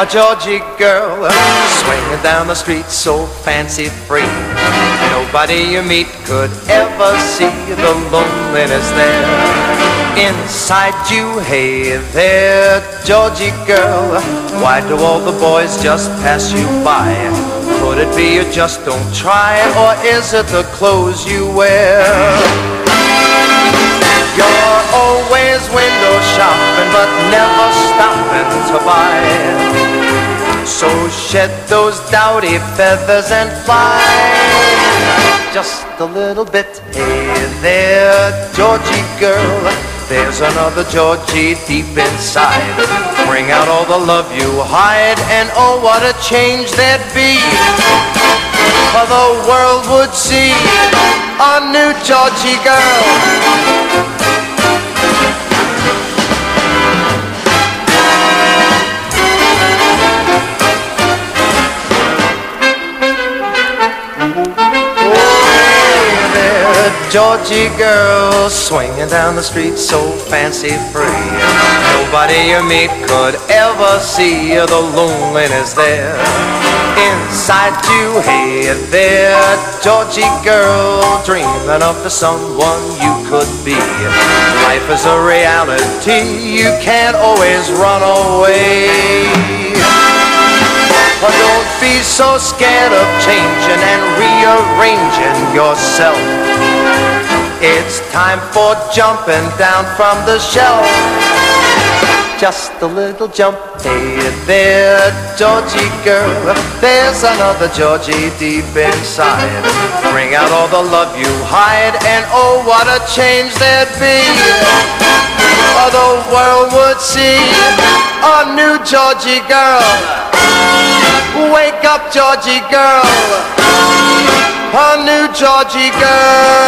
a Georgie girl swinging down the street so fancy free. Nobody you meet could ever see the loneliness there inside you. Hey there, Georgie girl, why do all the boys just pass you by? Could it be you just don't try, or is it the clothes you wear? You're always window shopping, but never stopping So shed those dowdy feathers and fly just a little bit. Hey there, Georgie girl, there's another Georgie deep inside. Bring out all the love you hide, and oh, what a change there'd be. For the world would see a new Georgie girl. Georgie girl swinging down the street so fancy free. Nobody you meet could ever see the loneliness there. Inside you, hey there, Georgie girl, dreaming of the someone you could be. Life is a reality, you can't always run away. But don't be so scared of changing and rearranging yourself. It's time for jumping down from the shelf. Just a little jump, hey there, Georgie girl. There's another Georgie deep inside. Bring out all the love you hide, and oh, what a change there'd be. Or the world would see a new Georgie girl. Wake up, Georgie girl. A new Georgie girl.